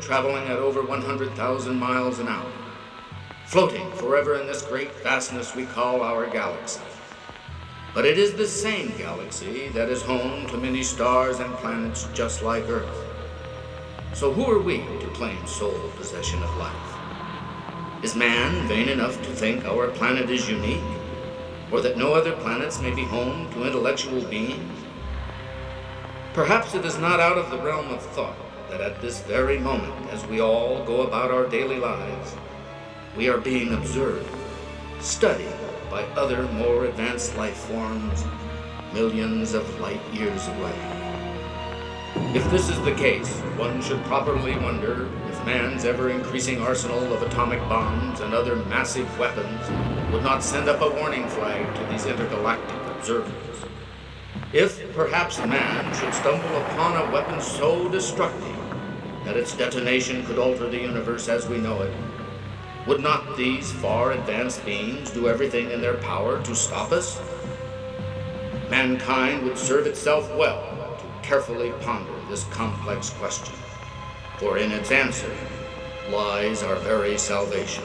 traveling at over 100,000 miles an hour, floating forever in this great vastness we call our galaxy. But it is the same galaxy that is home to many stars and planets just like Earth. So who are we to claim sole possession of life? Is man vain enough to think our planet is unique? Or that no other planets may be home to intellectual beings? Perhaps it is not out of the realm of thought that at this very moment, as we all go about our daily lives, we are being observed, studied by other more advanced life forms millions of light years away. If this is the case, one should properly wonder if man's ever increasing arsenal of atomic bombs and other massive weapons would not send up a warning flag to these intergalactic observers. If perhaps man should stumble upon a weapon so destructive that its detonation could alter the universe as we know it, would not these far advanced beings do everything in their power to stop us? Mankind would serve itself well to carefully ponder this complex question, for in its answer lies our very salvation.